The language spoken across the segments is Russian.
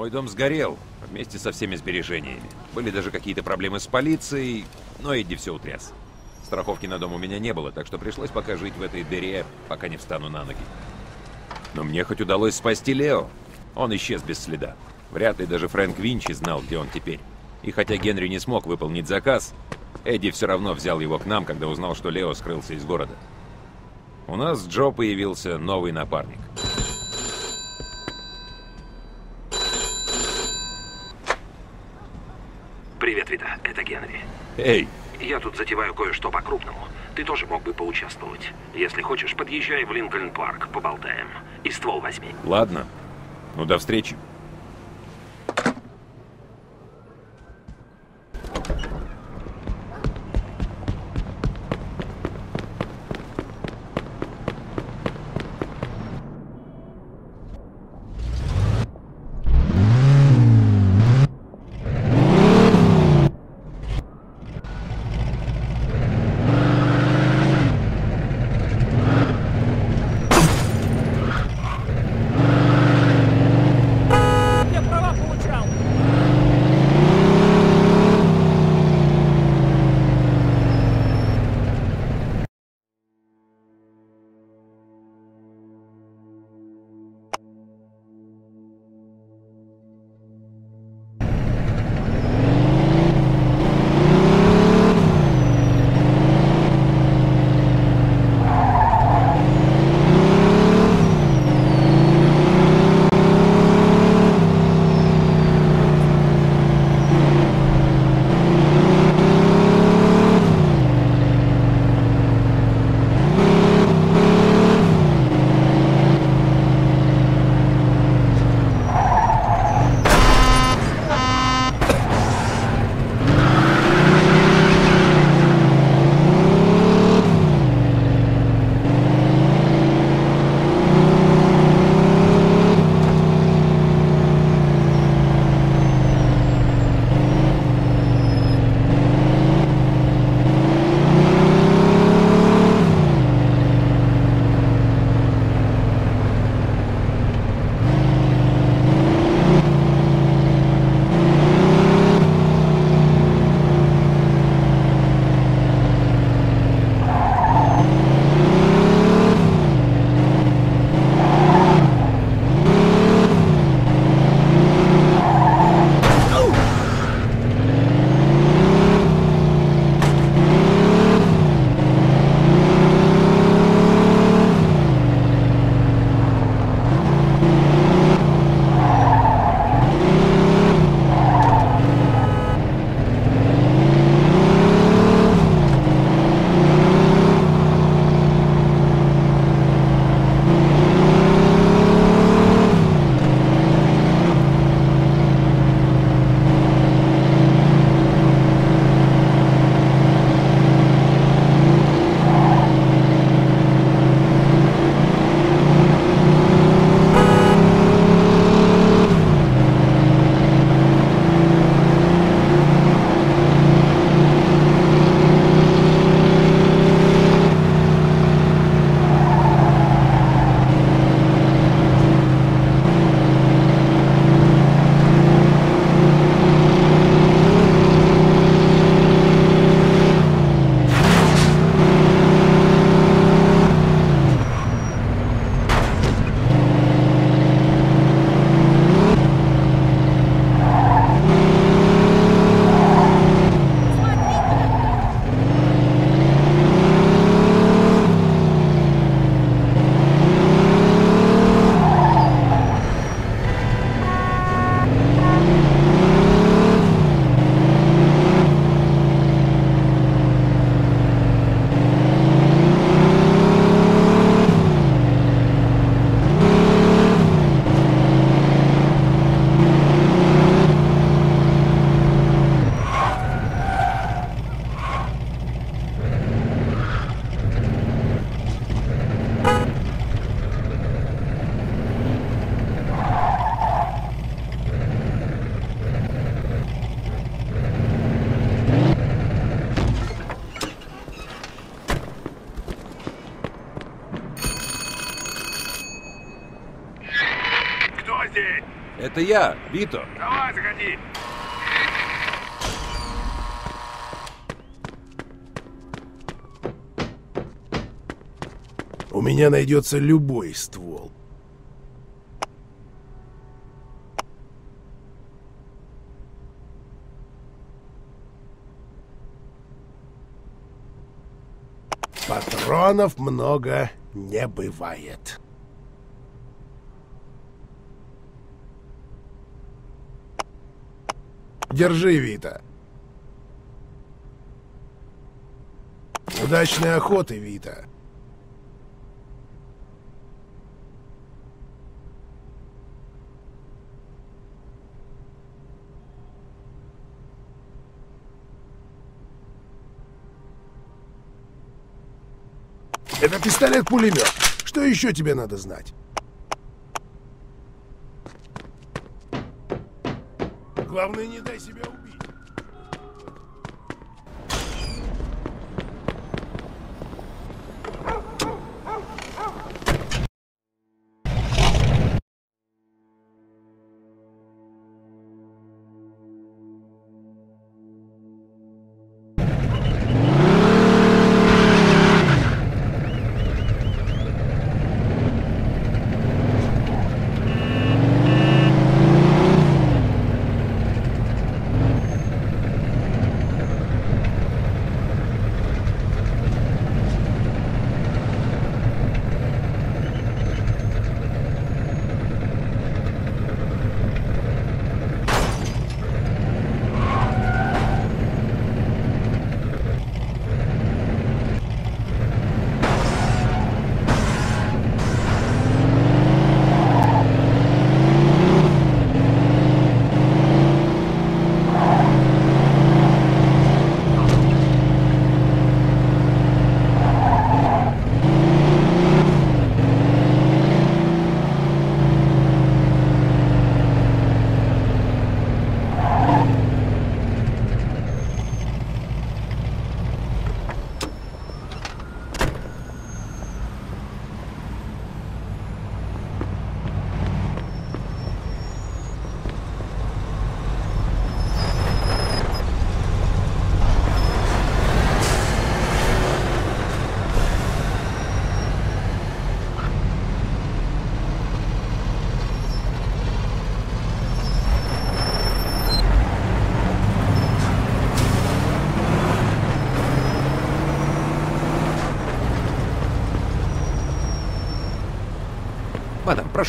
Мой дом сгорел, вместе со всеми сбережениями. Были даже какие-то проблемы с полицией, но Эдди все утряс. Страховки на дом у меня не было, так что пришлось пока жить в этой дыре, пока не встану на ноги. Но мне хоть удалось спасти Лео. Он исчез без следа. Вряд ли даже Фрэнк Винчи знал, где он теперь. И хотя Генри не смог выполнить заказ, Эдди все равно взял его к нам, когда узнал, что Лео скрылся из города. У нас с Джо появился новый напарник. Привет, Вита, это Генри. Эй, Я тут затеваю кое-что по-крупному. Ты тоже мог бы поучаствовать. Если хочешь, подъезжай в Линкольн-парк, поболтаем. И ствол возьми. ладно. Ну, до встречи. Это я, Вито. Давай, заходи. У меня найдется любой ствол. Патронов много не бывает. Держи, Вита. Удачной охоты, Вита. Это пистолет-пулемет. Что еще тебе надо знать? Главное, не дай себя убить.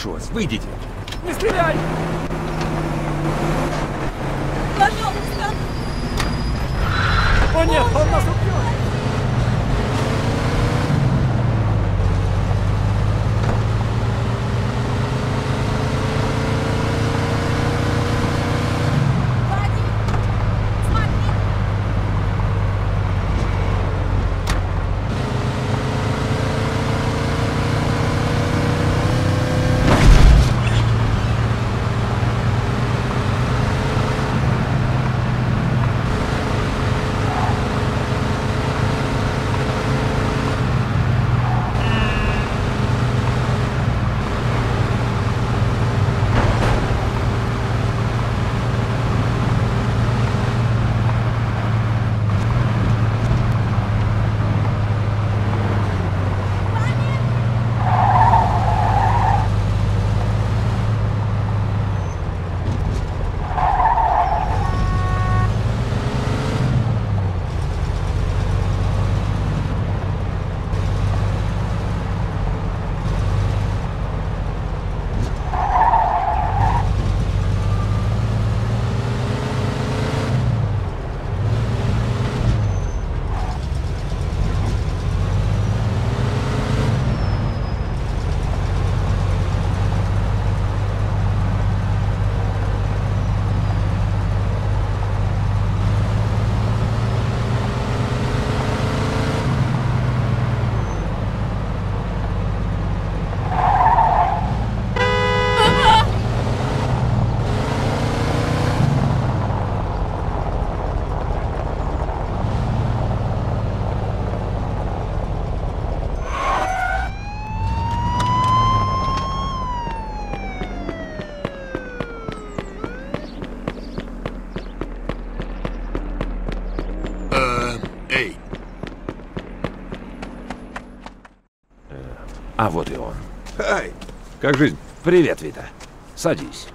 Прошу вас, выйдите. Не стреляй! Пожалуйста! О нет, он нас убьет! Как жизнь? Привет, Вита. Садись.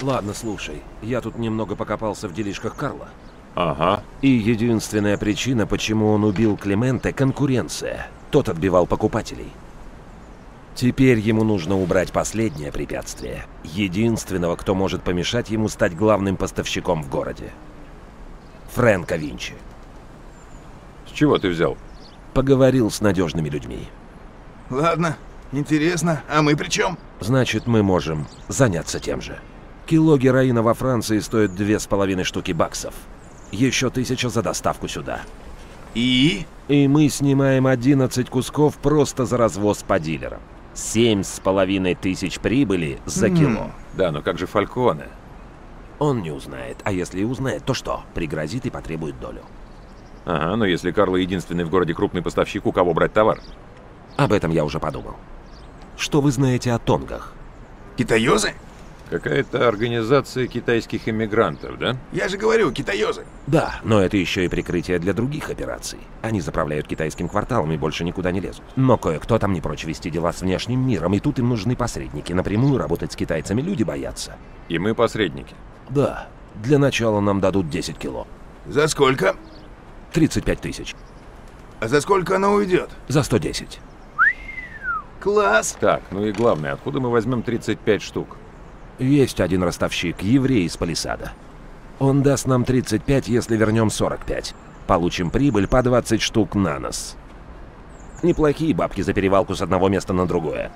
Ладно, слушай, я тут немного покопался в делишках Карла. Ага. И единственная причина, почему он убил Климента – конкуренция. Тот отбивал покупателей. Теперь ему нужно убрать последнее препятствие. Единственного, кто может помешать ему стать главным поставщиком в городе. Фрэнка Винчи. С чего ты взял? Поговорил с надежными людьми. Ладно, интересно. А мы при чем? Значит, мы можем заняться тем же. Кило героина во Франции стоит две с половиной штуки баксов. Еще тысяча за доставку сюда. И? И мы снимаем 11 кусков просто за развоз по дилерам. Семь с половиной тысяч прибыли за кило. Да, но как же Фальконе? Он не узнает, а если и узнает, то что? Пригрозит и потребует долю. Ага, но если Карл единственный в городе крупный поставщик, у кого брать товар? Об этом я уже подумал. Что вы знаете о тонгах? Китаёзы? Какая-то организация китайских иммигрантов, да? Я же говорю, китаёзы. Да, но это еще и прикрытие для других операций. Они заправляют китайским кварталом и больше никуда не лезут. Но кое-кто там не прочь вести дела с внешним миром, и тут им нужны посредники. Напрямую работать с китайцами люди боятся. И мы посредники. Да, для начала нам дадут 10 кило. За сколько? 35 тысяч. А за сколько она уйдет? За 110. Класс. Так, ну и главное, откуда мы возьмем 35 штук? Есть один ростовщик, еврей из Палисада. Он даст нам 35, если вернем 45. Получим прибыль по 20 штук на нос. Неплохие бабки за перевалку с одного места на другое.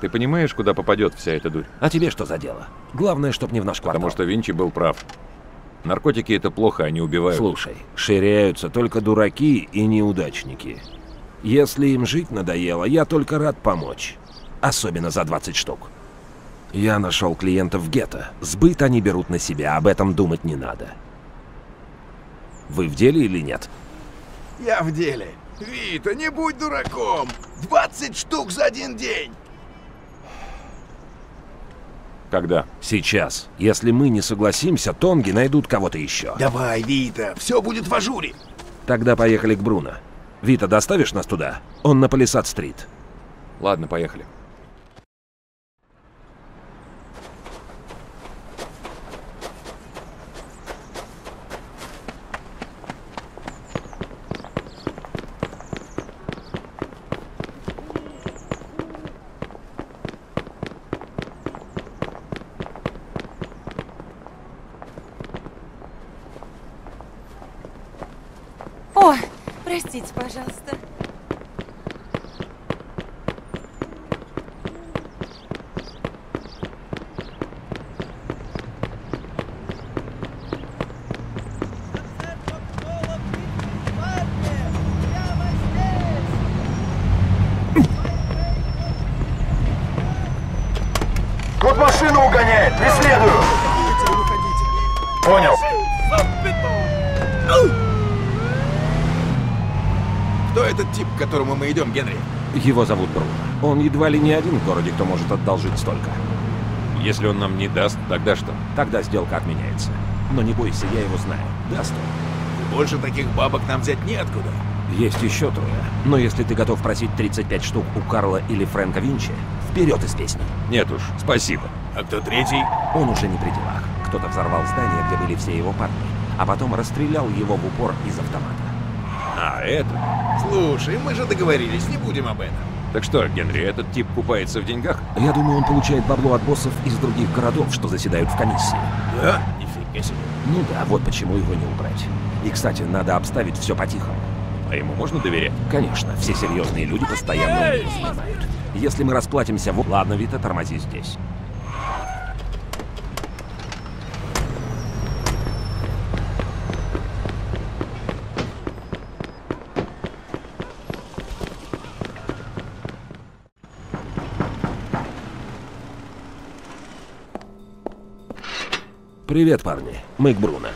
Ты понимаешь, куда попадет вся эта дурь? А тебе что за дело? Главное, чтоб не в наш квартал. Потому что Винчи был прав. Наркотики это плохо, они убивают. Слушай, ширяются только дураки и неудачники. Если им жить надоело, я только рад помочь. Особенно за 20 штук. Я нашел клиентов в гетто. Сбыт они берут на себя, об этом думать не надо. Вы в деле или нет? Я в деле. Вита, не будь дураком. 20 штук за один день. Когда? Сейчас. Если мы не согласимся, тонги найдут кого-то еще. Давай, Вита, все будет в ажуре. Тогда поехали к Бруно. Вита, доставишь нас туда? Он на Палисад-стрит. Ладно, поехали. Простите, пожалуйста. Тут машину угоняет, преследую. Понял. Кто этот тип, к которому мы идем, Генри? Его зовут Бруно. Он едва ли не один в городе, кто может одолжить столько. Если он нам не даст, тогда что? Тогда сделка отменяется. Но не бойся, я его знаю. Даст он. Больше таких бабок нам взять неоткуда. Есть еще трое. Но если ты готов просить 35 штук у Карла или Фрэнка Винчи, вперед и с песней. Нет уж, спасибо. А кто третий? Он уже не при делах. Кто-то взорвал здание, где были все его парни, а потом расстрелял его в упор из автомата. Это? Слушай, мы же договорились, не будем об этом. Так что, Генри, этот тип купается в деньгах? Я думаю, он получает бабло от боссов из других городов, что заседают в комиссии. Да? Нифига себе. Ну да, вот почему его не убрать. И, кстати, надо обставить все по-тихому. А ему можно доверять? Конечно, все серьезные люди постоянно у него снимают. Если мы расплатимся в... Ладно, Вита, тормози здесь. «Привет, парни. Мы к Бруно».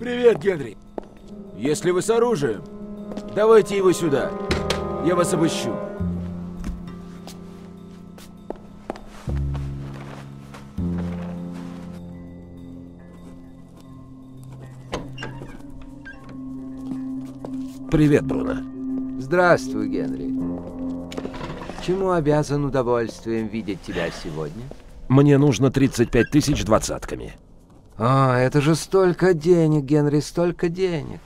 Привет, Генри. Если вы с оружием, давайте его сюда. Я вас обыщу. Привет, Бруно. Здравствуй, Генри. Чему обязан удовольствием видеть тебя сегодня? Мне нужно 35 тысяч двадцатками. О, это же столько денег, Генри, столько денег.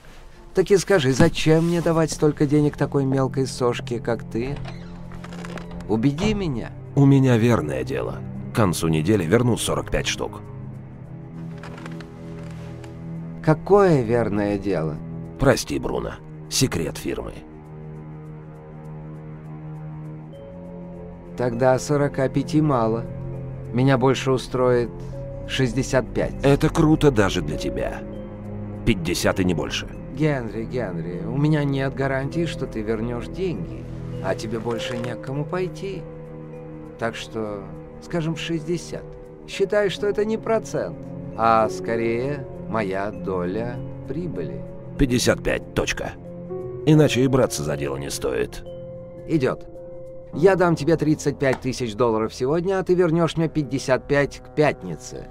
Так и скажи, зачем мне давать столько денег такой мелкой сошке, как ты? Убеди меня. У меня верное дело. К концу недели верну 45 штук. Какое верное дело? Прости, Бруно. Секрет фирмы. Тогда 45 мало. Меня больше устроит 65. Это круто даже для тебя. 50 и не больше. Генри, Генри, у меня нет гарантии, что ты вернешь деньги, а тебе больше не к кому пойти. Так что, скажем, 60. Считай, что это не процент, а скорее моя доля прибыли. 55, точка. Иначе и браться за дело не стоит. Идет. Я дам тебе 35 тысяч долларов сегодня, а ты вернешь мне 55 к пятнице.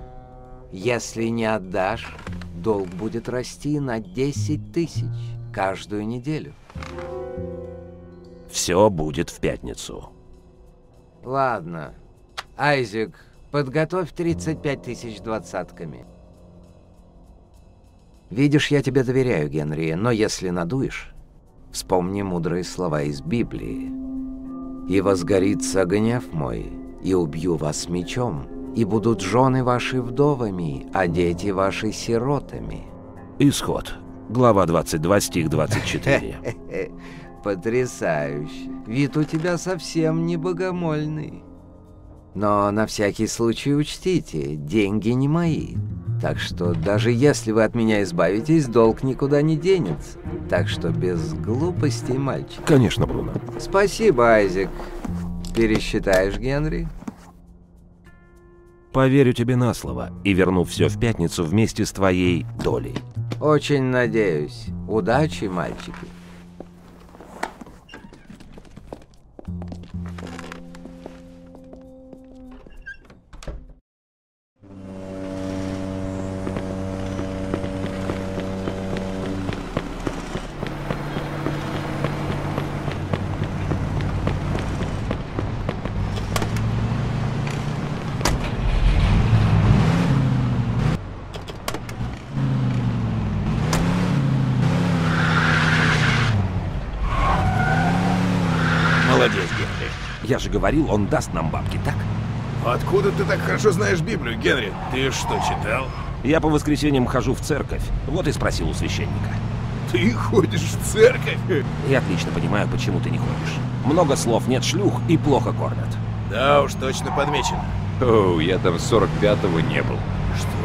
Если не отдашь, долг будет расти на 10 тысяч каждую неделю. Все будет в пятницу. Ладно. Айзек, подготовь 35 тысяч двадцатками. Видишь, я тебе доверяю, Генри, но если надуешь, вспомни мудрые слова из Библии. «И возгорится гнев мой, и убью вас мечом, и будут жены ваши вдовами, а дети ваши сиротами». Исход. Глава 22, стих 24. Потрясающе. Вид у тебя совсем не богомольный. Но на всякий случай учтите, деньги не мои. Так что даже если вы от меня избавитесь, долг никуда не денется. Так что без глупостей, мальчик. Конечно, Бруно. Спасибо, Айзек. Пересчитаешь, Генри? Поверю тебе на слово и верну все в пятницу вместе с твоей долей. Очень надеюсь. Удачи, мальчики. Я же говорил, он даст нам бабки, так? Откуда ты так хорошо знаешь Библию, Генри? Ты что, читал? Я по воскресеньям хожу в церковь. Вот и спросил у священника. Ты ходишь в церковь? И отлично понимаю, почему ты не ходишь. Много слов, нет шлюх и плохо кормят. Да уж, точно подмечено. Оу, я там 45-го не был.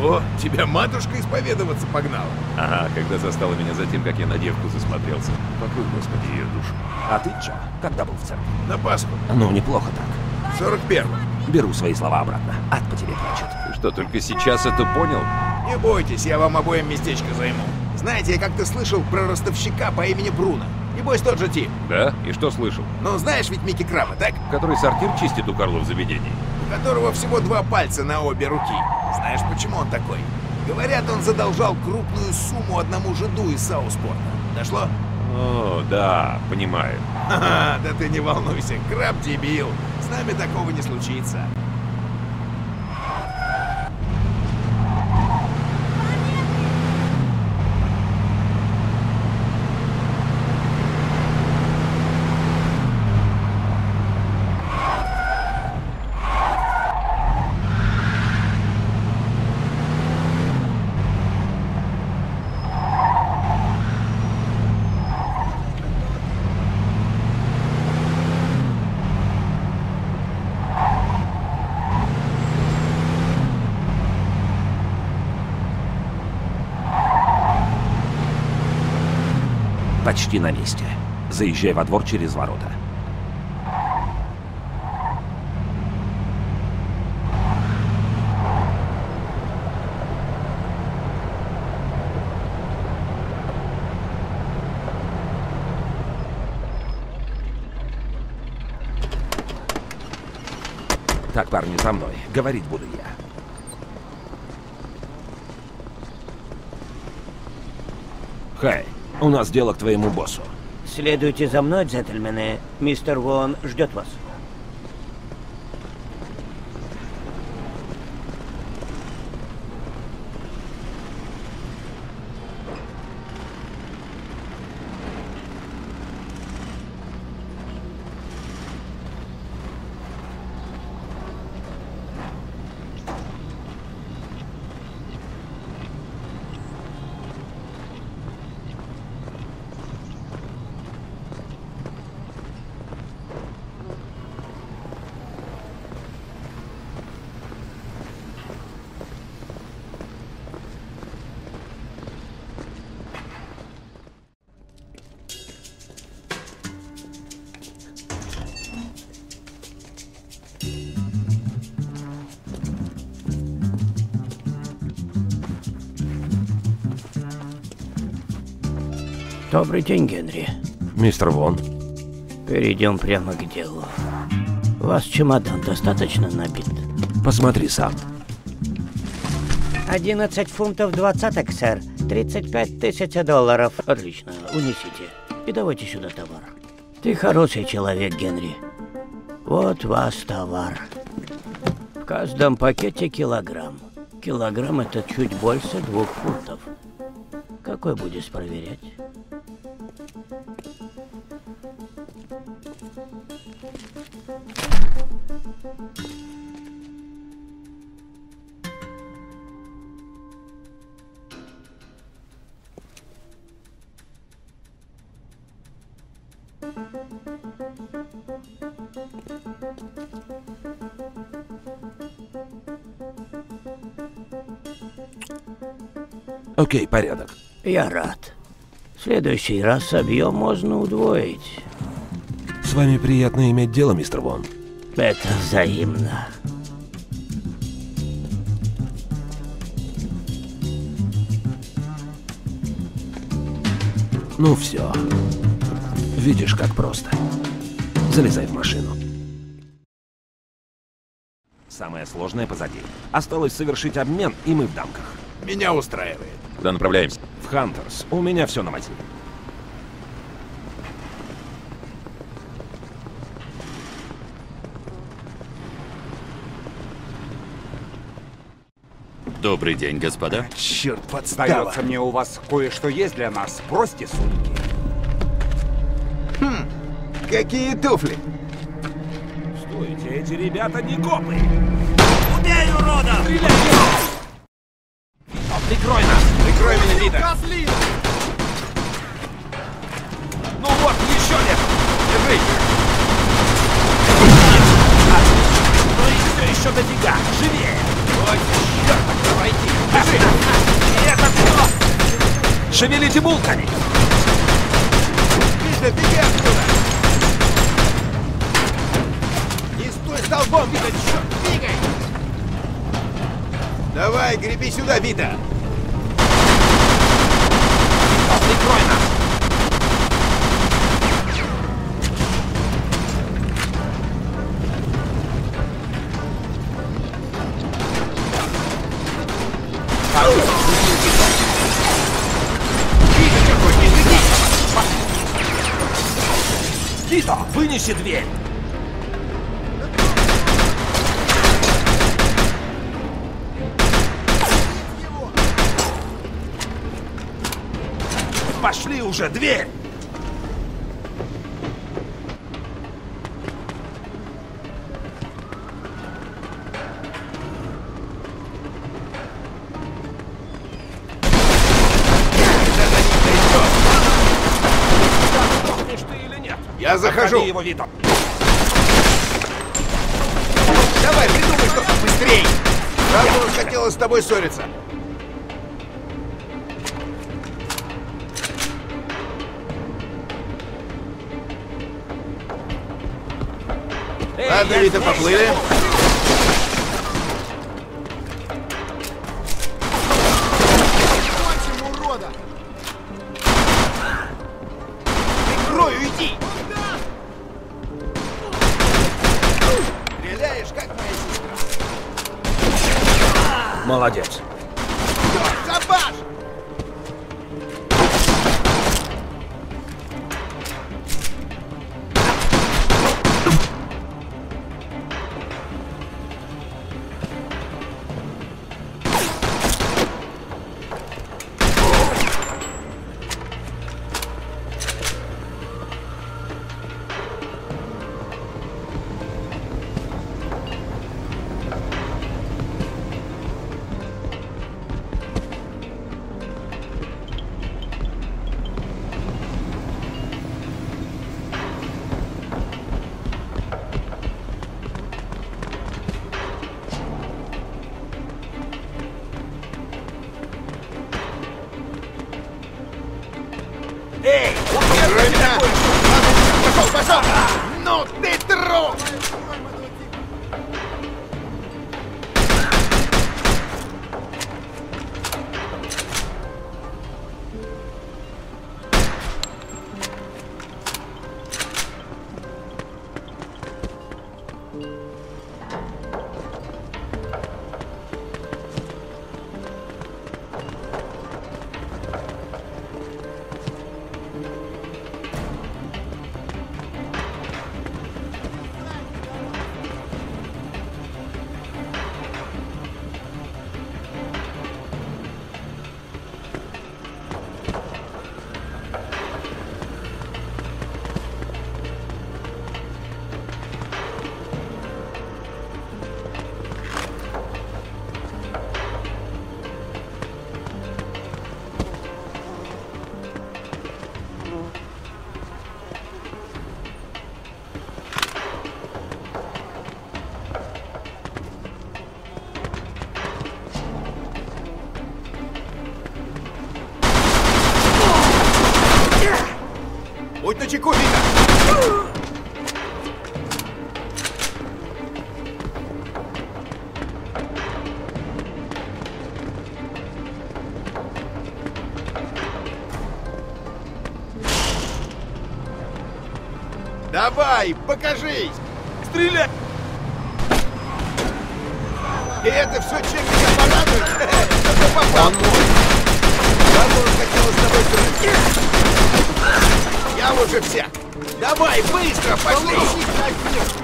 Что? Тебя матушка исповедоваться погнала? Ага, когда застала меня за тем, как я на девку засмотрелся. Покой, Господи, ее душу. А ты, Джо, когда был в церкви? На Пасху. Ну, неплохо так. В 41-м. Беру свои слова обратно. Ад по тебе плачет. Ты что, только сейчас это понял? Не бойтесь, я вам обоим местечко займу. Знаете, я как-то слышал про ростовщика по имени Бруно. Небось, тот же тип. Да? И что слышал? Ну, знаешь ведь Микки Краба, так? Который сортир чистит у Карла в заведении. Которого всего два пальца на обе руки. Знаешь, почему он такой? Говорят, он задолжал крупную сумму одному жиду из Сауспорта. Дошло? О, да, понимаю. Ха-ха, да ты не волнуйся, краб дебил. С нами такого не случится. Почти на месте. Заезжай во двор через ворота. Так, парни, за мной. Говорить буду я. Хай, у нас дело к твоему боссу. Следуйте за мной, джентльмены. Мистер Вон ждет вас. Добрый день, Генри. Мистер Вон, Перейдем прямо к делу. Ваш чемодан достаточно набит. посмотри сам. 11 фунтов двадцаток, сэр. 35 тысяч долларов. Отлично, унесите. И давайте сюда товар. Ты хороший человек, Генри. Вот ваш товар. В каждом пакете килограмм. Килограмм это чуть больше двух фунтов. Какой будешь проверять? Окей, порядок. Я рад. В следующий раз объем можно удвоить. С вами приятно иметь дело, мистер Вон. Это взаимно. Ну все. Видишь, как просто. Залезай в машину. Самое сложное позади. Осталось совершить обмен, и мы в дамках. Меня устраивает. Куда направляемся? В Хантерс. У меня все на мотиве. Добрый день, господа. Черт, подстава. Сдается мне, у вас кое-что есть для нас. Бросьте сумки. Хм, какие туфли? Стойте, эти ребята не копы! Убей, урода! Прикрой Шевелите булками! Вита, беги отсюда. Не стой столбом, Вита, черт, двигай. Давай, греби сюда, Вита. Вынеси дверь! Пошли уже, дверь! Вито. Давай, придумай что-то быстрей. Правда, он хотела с тобой ссориться. Ладно, Вита, поплыли. ¡Eh! ¡Pasó, pasó! ¡No te tro! Давай, покажись! Стреляй! И это все, чем меня порадует? Что попал? Давно хотела с тобой дружить. Я уже всех. Давай, быстро, пошли! Ну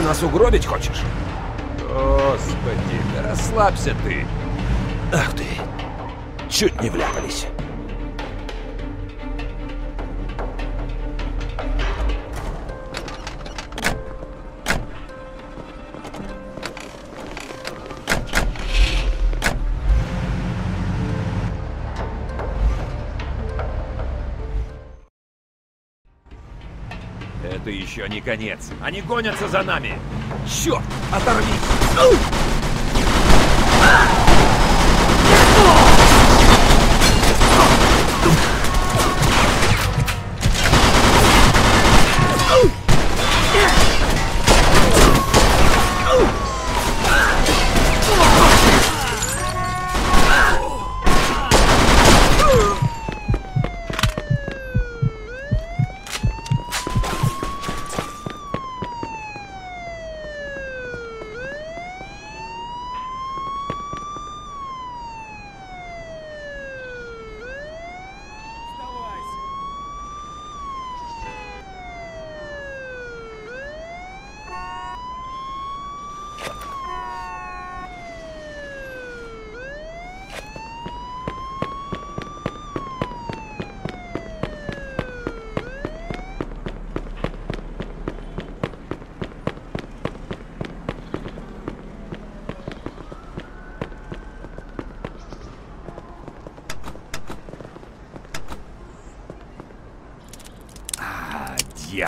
Ты нас угробить хочешь? Господи, да расслабься ты. Ах ты, чуть не вляпались. Еще не конец. Они гонятся за нами. Черт, оторвись!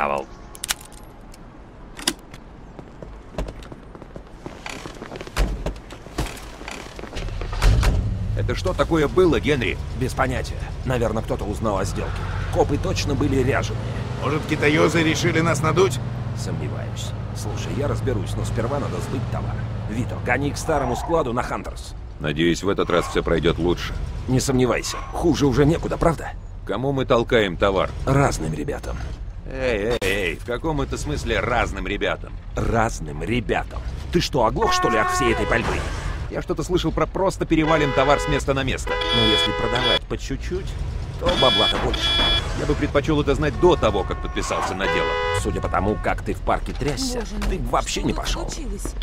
Дьявол. Это что такое было, Генри? Без понятия. Наверное, кто-то узнал о сделке. Копы точно были ряженые. Может, китаёзы решили нас надуть? Сомневаюсь. Слушай, я разберусь, но сперва надо сбыть товар. Витер, гони к старому складу на Хантерс. Надеюсь, в этот раз все пройдет лучше. Не сомневайся, хуже уже некуда, правда? Кому мы толкаем товар? Разным ребятам. Эй, эй, эй, в каком это смысле разным ребятам? Разным ребятам. Ты что, оглох, что ли, от всей этой пальбы? Я что-то слышал про просто перевалим товар с места на место. Но если продавать по чуть-чуть, то бабла-то больше. Я бы предпочел это знать до того, как подписался на дело. Судя по тому, как ты в парке трясся, Боже ты мой, б вообще не пошел. случилось?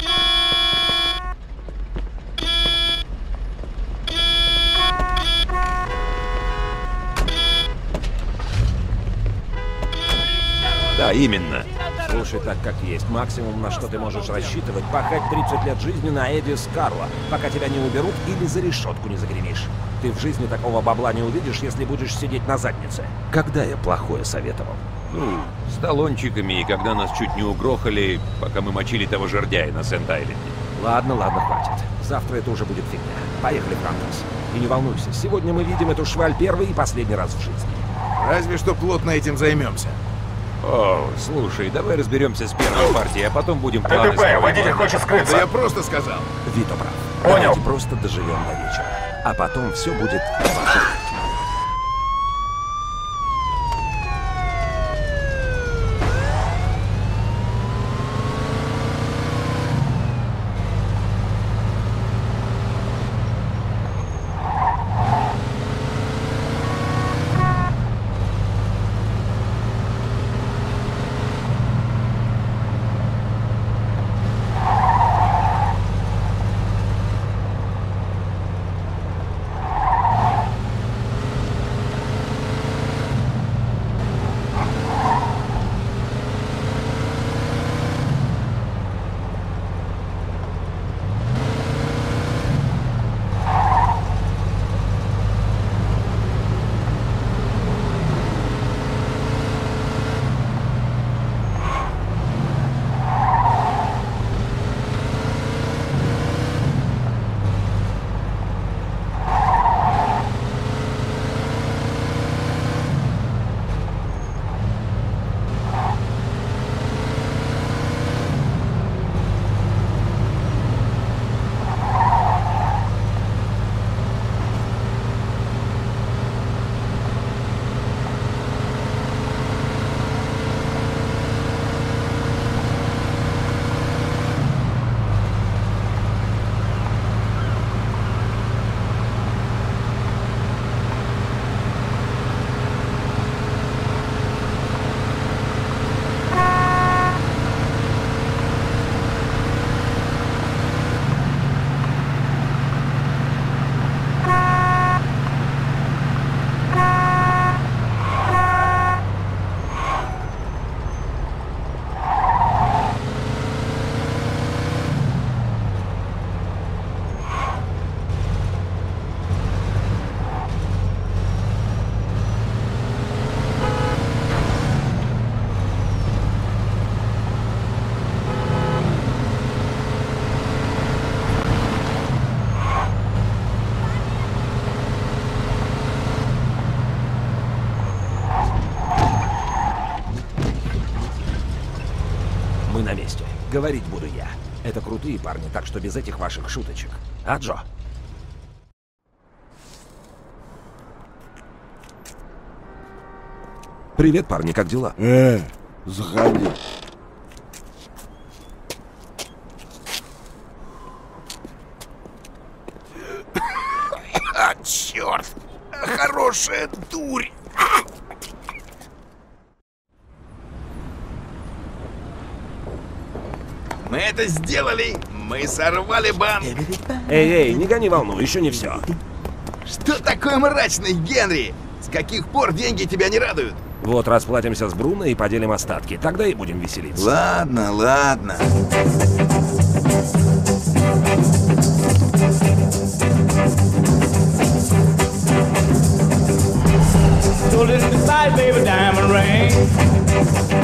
Да, именно. Слушай, так как есть. Максимум, на что ты можешь рассчитывать, пахать 30 лет жизни на Эдди Скарла, пока тебя не уберут или за решетку не загремишь. Ты в жизни такого бабла не увидишь, если будешь сидеть на заднице. Когда я плохое советовал? Ну, с талончиками, и когда нас чуть не угрохали, пока мы мочили того жердяя на Сент-Айленде. Ладно, ладно, хватит. Завтра это уже будет фигня. Поехали Хантерс. И не волнуйся, сегодня мы видим эту шваль первый и последний раз в жизни. Разве что плотно этим займемся. О, слушай, давай разберемся с первой партией, а потом будем планы ДТП, водитель хочет Да скрыться. я просто сказал. Вито прав. Понял. Давайте просто доживем до вечера. А потом все будет. Мы Говорить буду я. Это крутые парни, так что без этих ваших шуточек. А, Джо? Привет, парни, как дела? Э, заходи. А, черт! Хорошая дурь! Мы это сделали! Мы сорвали банк! Эй, эй, не гони волну, еще не все. Что такое мрачный, Генри? С каких пор деньги тебя не радуют? Вот расплатимся с Бруно и поделим остатки. Тогда и будем веселиться. Ладно, ладно. Told it inside, baby, diamond ring.